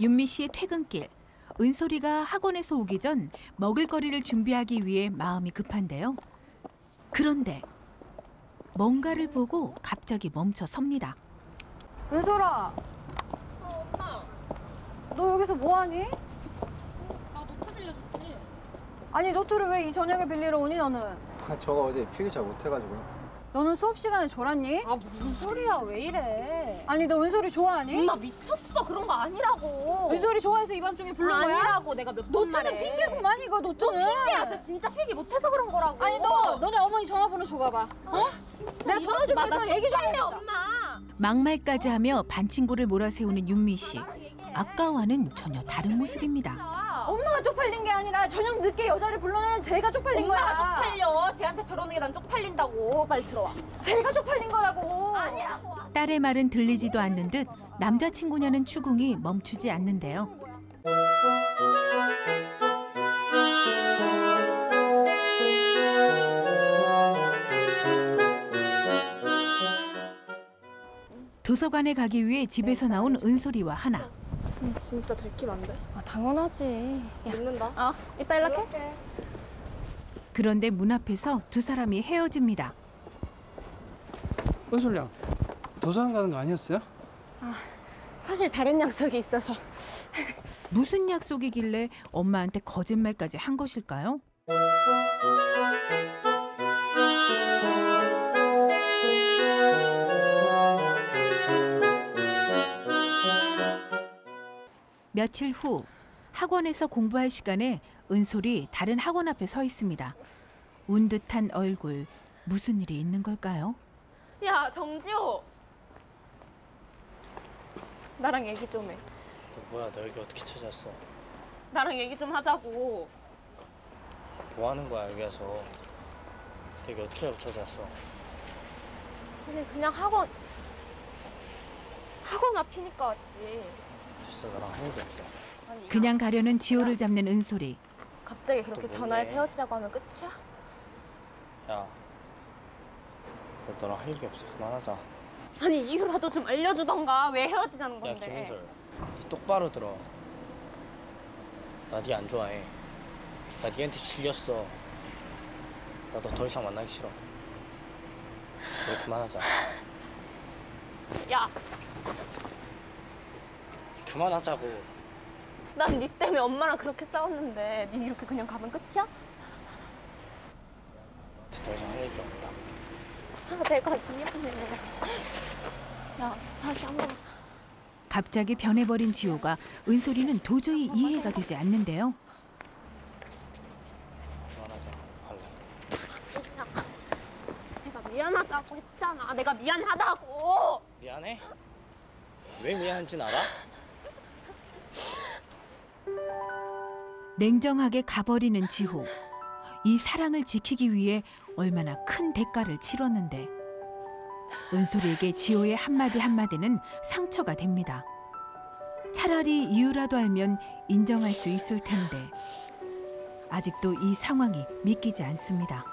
윤미 씨의 퇴근길. 은솔이가 학원에서 오기 전 먹을거리를 준비하기 위해 마음이 급한데요. 그런데 뭔가를 보고 갑자기 멈춰 섭니다. 은솔아, 어, 엄마. 너 여기서 뭐하니? 나 노트 빌려줬지. 아니 노트를 왜 이 저녁에 빌리러 오니 너는? 아, 저가 어제 필기 잘 못해가지고요. 너는 수업 시간에 졸았니? 아 무슨 소리야? 왜 이래? 아니 너 은솔이 좋아하니? 엄마 미쳤어. 그런 거 아니라고. 은솔이 좋아해서 이 밤중에 부른 거야? 아니라고 내가 몇 번 말해. 노트는 핑계구만 이거 너 노트는. 핑계야. 저 진짜 필기 못해서 그런 거라고. 아니 너 너네 어머니 전화번호 줘봐봐. 어? 진짜 내가 전화 좀나 얘기 좀 해야겠다. 엄마. 막말까지 하며 반 친구를 몰아세우는 윤미 씨. 아까와는 전혀 다른 모습입니다. 엄마가 쪽팔린 게 아니라 저녁 늦게 여자를 불러내는 제가 쪽팔린 엄마가 거야. 쪽팔려. 쟤한테 저러는 게 난 쪽팔린다고. 빨리 들어와. 제가 쪽팔린 거라고. 아니라고. 딸의 말은 들리지도 않는 듯 남자친구냐는 추궁이 멈추지 않는데요. 도서관에 가기 위해 집에서 나온 은솔이와 하나. 진짜 들키면 안 돼? 아 당연하지. 믿는다. 어, 이따 연락해. 그런데 문 앞에서 두 사람이 헤어집니다. 은솔이야 도서관 가는 거 아니었어요? 사실 다른 약속이 있어서. 무슨 약속이길래 엄마한테 거짓말까지 한 것일까요? 며칠 후 학원에서 공부할 시간에 은솔이 다른 학원 앞에 서 있습니다. 운 듯한 얼굴 무슨 일이 있는 걸까요? 야 정지호. 나랑 얘기 좀 해. 너 뭐야 너 여기 어떻게 찾아왔어? 나랑 얘기 좀 하자고. 뭐 하는 거야 여기 와서 되게 어떻게 찾아왔어? 아니 그냥 학원 학원 앞이니까 왔지. 됐어 나랑 할 일이 없어. 아니 그냥 가려는 지호를 잡는 은솔이. 갑자기 그렇게 또 전화해서? 헤어지자고 하면 끝이야? 야나 너랑 할 일이 없어. 그만하자. 아니 이유라도 좀 알려주던가. 왜 헤어지자는 야 건데? 김은솔. 니 똑바로 들어. 나 니 안 좋아해. 나 니한테 질렸어. 나 너 더 이상 만나기 싫어. 우리 그만하자. 야, 그만하자고 난 니 때문에 엄마랑 그렇게 싸웠는데 니 이렇게 그냥 가면 끝이야? 더 이상 할 얘기 없다 아, 내가 미안해. 야, 다시 한 번. 갑자기 변해버린 지호가 은솔이는 도저히 이해가 되지 않는데요. 그만하자 할래 야, 내가 미안하다고 했잖아. 내가 미안하다고. 미안해? 왜 미안한진 알아? 냉정하게 가버리는 지호. 이 사랑을 지키기 위해 얼마나 큰 대가를 치렀는데 은솔이에게 지호의 한마디 한마디는 상처가 됩니다. 차라리 이유라도 알면 인정할 수 있을 텐데 아직도 이 상황이 믿기지 않습니다.